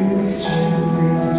Every was free.